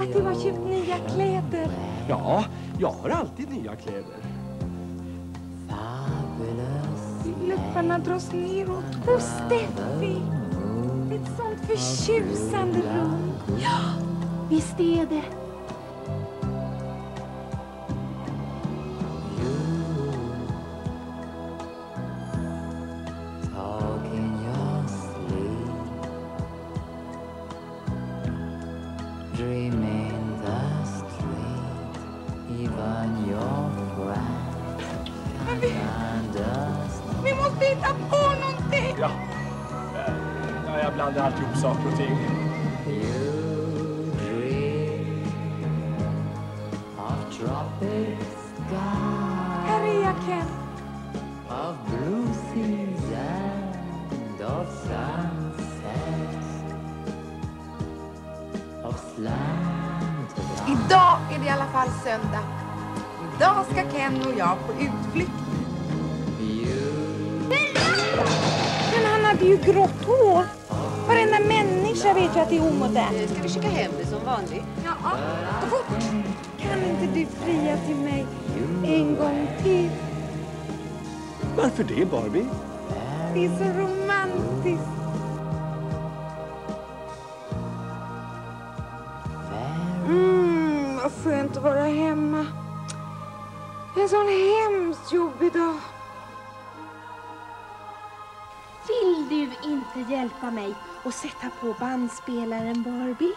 att du har köpt nya kläder. Ja, jag har alltid nya kläder. Läpparna dras neråt hos Steffi. Ett sånt förtjusande rum. Ja, visst är det. Talk vi, vi måste hitta på någonting. Ja, ja jag blandar alltid ihop saker och ting. Här är jag, Ken. of blue seas and of sunsets, of Idag är det i alla fall söndag. Idag ska Ken och jag på utflykt. Han hade ju grått hår. Varenda människa vet ju att det är omodernt. Ska vi skicka hem det som vanligt? Ja, gå fort. Kan inte du fria till mig en gång till? Varför det, Barbie? Det är så romantiskt. Mm, vad skönt att vara hemma. En sån hemskt jobbig dag. Vill du inte hjälpa mig att sätta på bandspelaren, Barbie?